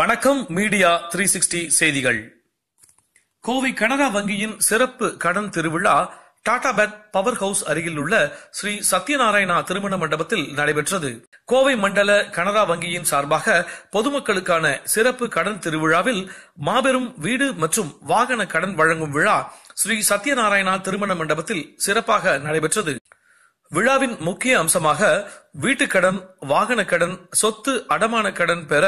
வணக்கம் media three sixty செய்திகள். கோவை கனரா வங்கியின் சிறப்பு கடன் திருவிழா டாடா பேட் பவர் ஹவுஸ் அருகில் உள்ள ஸ்ரீ சத்யநாராயணா திருமண மண்டபத்தில் நடைபெற்றது. கோவை மண்டல கனரா வங்கியின் சார்பாக பொதுமக்களுக்கான சிறப்பு கடன் திருவிழாவில் மாபெரும் வீடு மற்றும் வாகன கடன் வழங்கும் விழா ஸ்ரீ சத்யநாராயணா திருமண மண்டபத்தில் சிறப்பாக நடைபெற்றது. விழாவின் முக்கிய அம்சமாக வீட்டுக்கடன் வாகன கடன் சொத்து அடமான கடன் பெற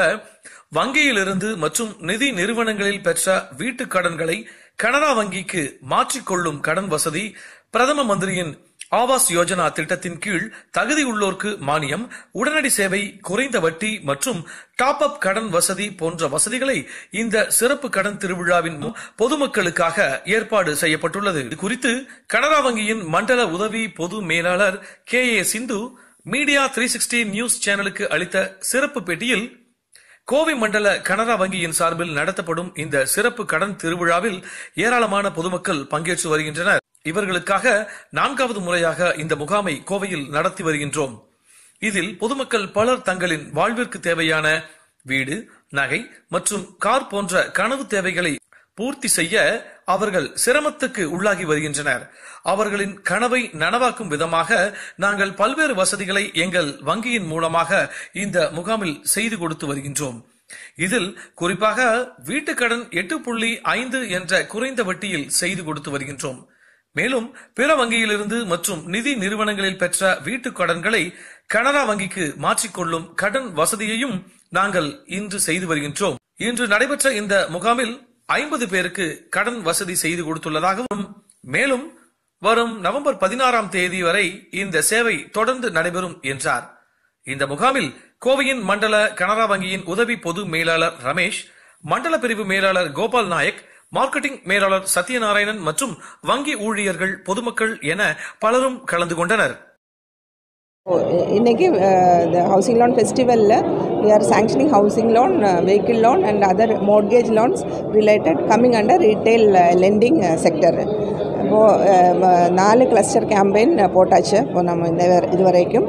வங்கியிலிருந்து மற்றும் நிதி நிறுவனங்களில் பெற்ற வீட்டுக் கடன்களை கனரா வங்கிக்கு மாற்றிக்கொள்ளும் கடன் வசதி பிரதம மந்திரியின் ஆவாஸ் யோஜனா திட்டத்தின் கீழ் தகுதி உள்ளோருக்கு மானியம் உடனடி சேவை குறைந்த வட்டி மற்றும் டாப் அப் கடன் வசதி போன்ற வசதிகளை இந்த சிறப்பு கடன் திருவிழாவின் பொதுமக்களுக்காக ஏற்பாடு செய்யப்பட்டுள்ளது. இது குறித்து கனரா வங்கியின் மண்டல உதவி பொது மேலாளர் K A Sindhu media three sixty news சேனலுக்கு அளித்த சிறப்பு பேட்டியில் கோவை மண்டல கனரா வங்கியின் சார்பில் நடத்தப்படும் இந்த சிறப்பு கடன் திருவிழாவில் ஏராளமான பொதுமக்கள் பங்கேற்று வருகின்றனர். இவர்களுக்காக நான்காவது முறையாக இந்த முகாமை கோவையில் நடத்தி வருகின்றோம். இதில் பொதுமக்கள் பலர் தங்களின் வாழ்விற்கு தேவையான வீடு நகை மற்றும் கார் போன்ற கனவு தேவைகளை பூர்த்தி செய்ய அவர்கள் சிரமத்துக்கு உள்ளாகி வருகின்றனர். அவர்களின் கனவை நனவாக்கும் விதமாக நாங்கள் பல்வேறு வசதிகளை எங்கள் வங்கியின் மூலமாக இந்த முகாமில் செய்து கொடுத்து வருகின்றோம். இதில் குறிப்பாக வீட்டுக்கடன் எட்டு புள்ளி ஐந்து என்ற குறைந்த வட்டியில் செய்து கொடுத்து வருகின்றோம். மேலும் பிற வங்கியிலிருந்து மற்றும் நிதி நிறுவனங்களில் பெற்ற வீட்டுக் கடன்களை கனரா வங்கிக்கு மாற்றிக்கொள்ளும் கடன் வசதியையும் நாங்கள் இன்று செய்து வருகின்றோம். இன்று நடைபெற்ற இந்த முகாமில் ஐம்பது பேருக்கு கடன் வசதி செய்து கொடுத்துள்ளதாகவும் மேலும் வரும் நவம்பர் பதினாறாம் தேதி வரை இந்த சேவை தொடர்ந்து நடைபெறும் என்றார். இந்த முகாமில் கோவையின் மண்டல கனரா வங்கியின் உதவி பொது மேலாளர் ரமேஷ் மண்டல பிரிவு மேலாளர் கோபால் நாயக் மார்க்கெட்டிங் மேலாளர் சத்யநாராயணன் மற்றும் வங்கி ஊழியர்கள் பொதுமக்கள் என பலரும் கலந்து கொண்டனர். இன்னைக்கு இந்த housing loan ஃபெஸ்டிவலில் we are sanctioning housing loan vehicle loan and other mortgage loans related coming under retail lending sector இப்போது நாலு கிளஸ்டர் கேம்பெயின் போட்டாச்சு. இப்போ நம்ம இந்த இது வரைக்கும்.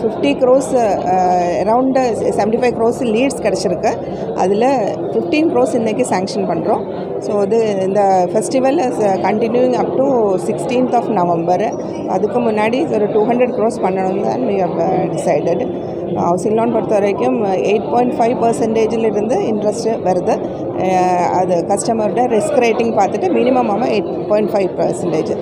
Fifty crores around seventy five crores leads கிடச்சிருக்கு. அதில் ஃபிஃப்டீன் க்ரோஸ் இன்றைக்கி சேங்ஷன் பண்ணுறோம் ஸோ இது இந்த festival continuing up to sixteenth of November அதுக்கு முன்னாடி ஒரு டூ ஹண்ட்ரட் க்ரோஸ் பண்ணணும் தான் we have decided housing loan பொறுத்த வரைக்கும் எயிட் பாயிண்ட் ஃபைவ் பர்சன்டேஜிலிருந்து இன்ட்ரெஸ்ட்டு வருது. அது கஸ்டமரோட ரிஸ்க் ரேட்டிங் பார்த்துட்டு minimum eight point five percentage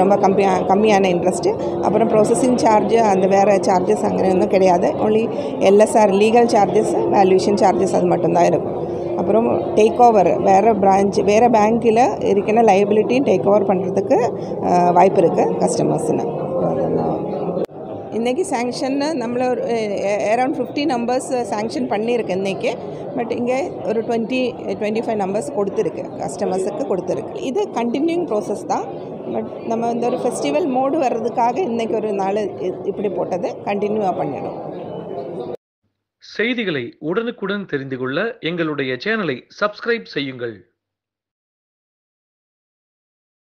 ரொம்ப கம்மியாக கம்மியான இன்ட்ரெஸ்ட்டு அப்புறம் ப்ராசஸிங் சார்ஜ் அந்த வேறு சார்ஜஸ் அங்கே ஒன்றும் கிடையாது. Only LSR legal charges valuation charges அது மட்டும்தான் இருக்கும். அப்புறம் டேக் ஓவர் வேறு பிரான்ச் வேறு பேங்க்கில் இருக்கிற லைபிலிட்டியும் டேக் ஓவர் பண்ணுறதுக்கு வாய்ப்பு இருக்குது கஸ்டமர்ஸ்னு இன்றைக்கி சேங்ஷன் நம்மளை ஒரு அரவுண்ட் ஃபிஃப்டி நம்பர்ஸ் சேங்ஷன் பண்ணியிருக்கு இன்றைக்கி பட் இங்கே ஒரு டுவெண்ட்டி டுவெண்ட்டி ஃபைவ் நம்பர்ஸ் கொடுத்துருக்கு. கஸ்டமர்ஸுக்கு கொடுத்துருக்கு. இது கண்டினியூங் ப்ராசஸ் தான். பட் நம்ம இந்த ஒரு ஃபெஸ்டிவல் மோடு வர்றதுக்காக இன்றைக்கி ஒரு நாள் இப்படி போட்டது. கண்டினியூவாக பண்ணிடும் செய்திகளை உடனுக்குடன் தெரிந்து கொள்ள எங்களுடைய சேனலை சப்ஸ்கிரைப் செய்யுங்கள்.